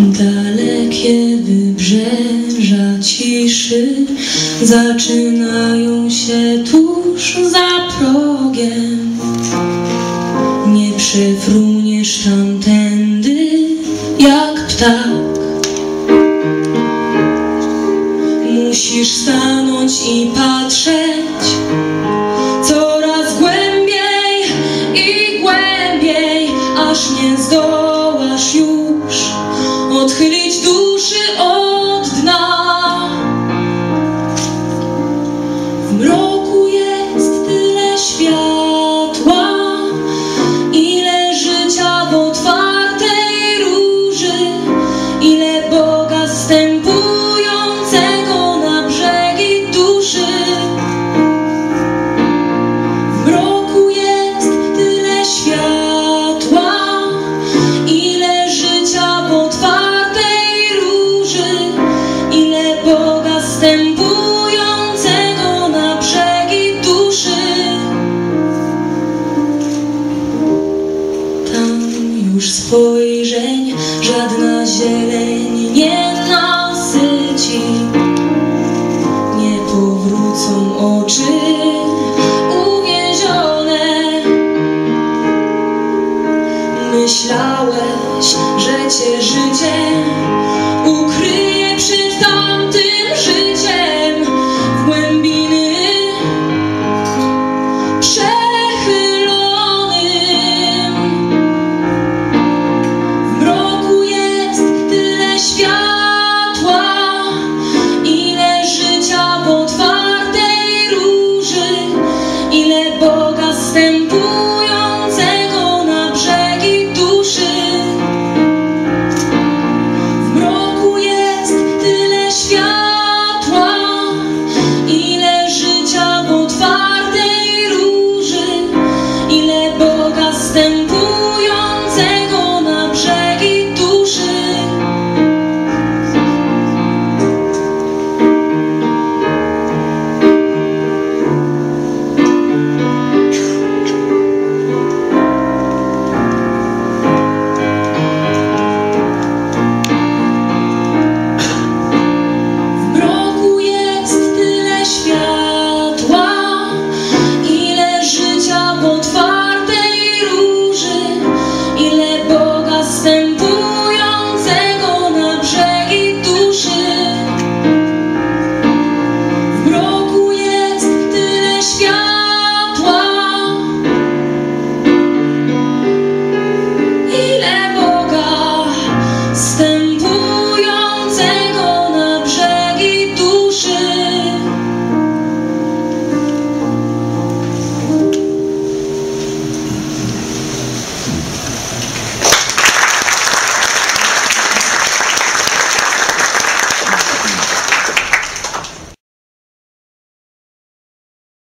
Dalekie wybrzeża ciszy zaczynają się tuż za progiem. Nie przefruniesz tamtędy jak ptak. Musisz stanąć i patrzeć odchylili spojrzeń żadna zieleń nie nasyci. Nie powrócą oczy